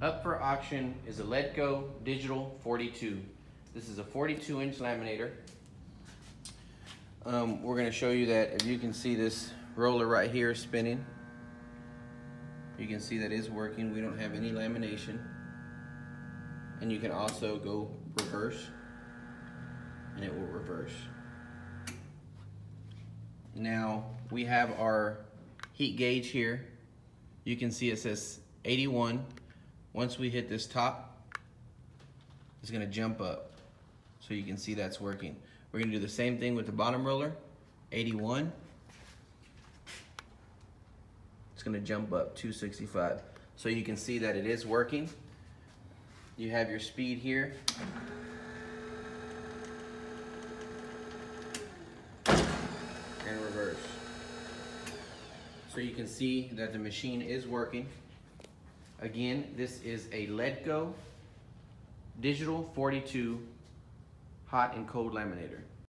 Up for auction is a Ledco Digital 42. This is a 42 inch laminator. Um, we're gonna show you that if you can see this roller right here spinning, you can see that is working. We don't have any lamination. And you can also go reverse and it will reverse. Now we have our heat gauge here. You can see it says 81. Once we hit this top, it's gonna jump up. So you can see that's working. We're gonna do the same thing with the bottom roller, 81. It's gonna jump up 265. So you can see that it is working. You have your speed here. And reverse. So you can see that the machine is working. Again, this is a Ledco Digital 42 hot and cold laminator.